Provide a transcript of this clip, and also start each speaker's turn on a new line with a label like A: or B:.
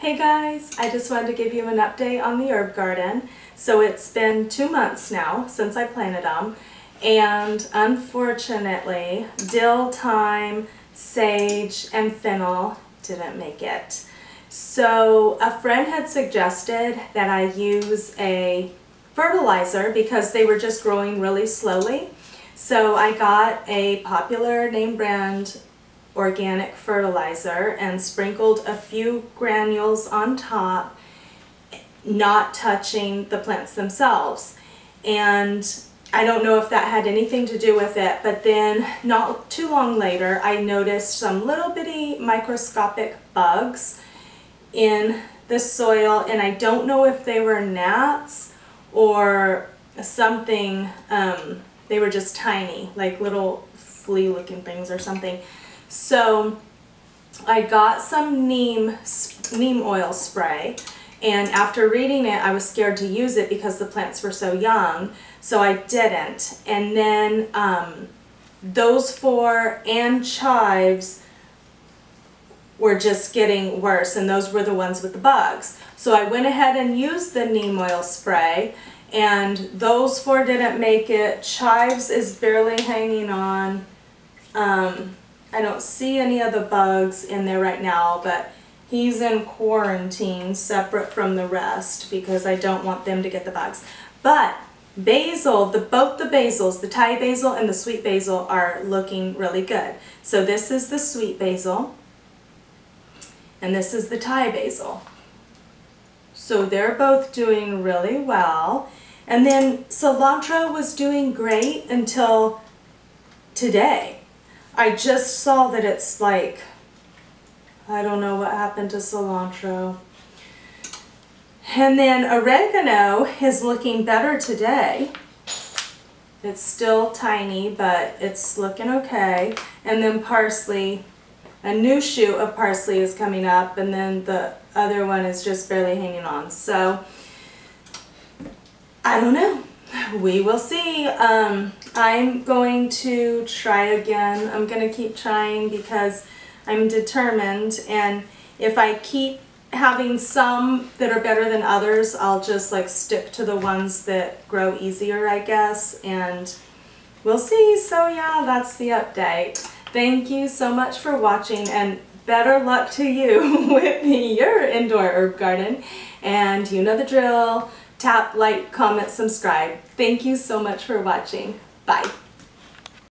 A: Hey guys, I just wanted to give you an update on the herb garden. So it's been two months now since I planted them and unfortunately dill, thyme, sage, and fennel didn't make it. So a friend had suggested that I use a fertilizer because they were just growing really slowly. So I got a popular name brand organic fertilizer and sprinkled a few granules on top, not touching the plants themselves. And I don't know if that had anything to do with it, but then not too long later, I noticed some little bitty microscopic bugs in the soil, and I don't know if they were gnats or something, um, they were just tiny, like little flea looking things or something. So I got some neem, neem oil spray and after reading it I was scared to use it because the plants were so young so I didn't. And then um, those four and chives were just getting worse and those were the ones with the bugs. So I went ahead and used the neem oil spray and those four didn't make it. Chives is barely hanging on. Um, I don't see any of the bugs in there right now, but he's in quarantine separate from the rest because I don't want them to get the bugs. But basil, the both the basils, the Thai basil and the sweet basil are looking really good. So this is the sweet basil and this is the Thai basil. So they're both doing really well. And then cilantro was doing great until today. I just saw that it's like, I don't know what happened to cilantro. And then oregano is looking better today. It's still tiny, but it's looking okay. And then parsley, a new shoot of parsley is coming up, and then the other one is just barely hanging on. So, I don't know we will see. Um, I'm going to try again. I'm going to keep trying because I'm determined and if I keep having some that are better than others, I'll just like stick to the ones that grow easier, I guess, and we'll see. So yeah, that's the update. Thank you so much for watching and better luck to you with your indoor herb garden. And you know the drill tap, like, comment, subscribe. Thank you so much for watching. Bye.